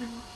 I will.